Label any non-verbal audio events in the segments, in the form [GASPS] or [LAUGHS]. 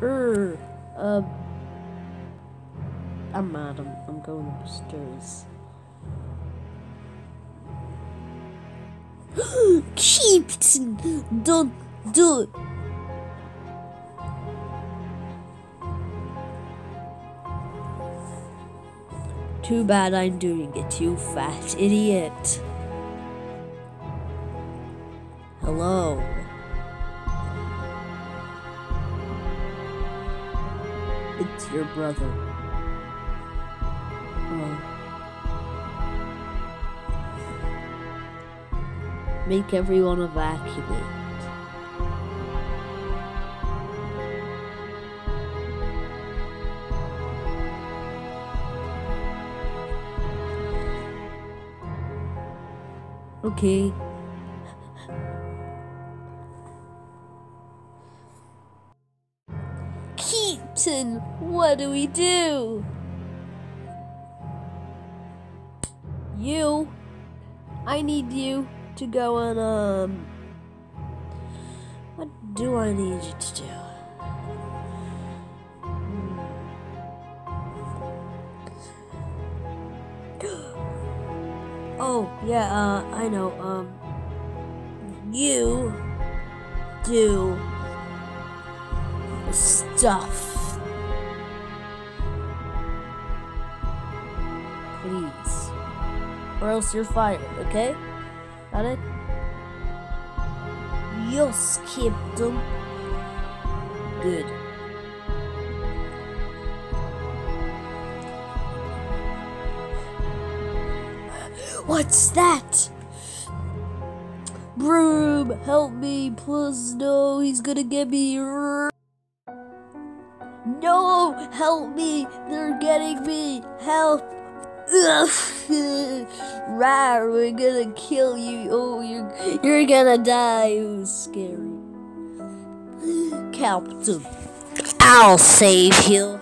Er, uh, I'm mad. I'm, I'm going upstairs. [GASPS] Keepton, don't do it. Too bad I'm doing it, you fat idiot. Hello. It's your brother. Oh. Make everyone evacuate. Okay. Keaton, what do we do? You, I need you to go on, um, what do I need you to do? Oh, yeah, uh, I know, um, you do stuff. Please. Or else you're fired, okay? Got it? Skip them. Good. What's that? Broom, help me, please. No, he's gonna get me. No, help me. They're getting me. Help. [LAUGHS] Rar, we're gonna kill you. Oh, you're you're gonna die. It was scary. [GASPS] Captain, I'll save you.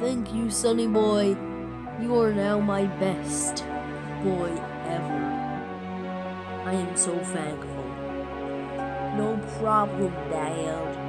Thank you, Sonny Boi. You are now my best boy ever. I am so thankful. No problem, Dad.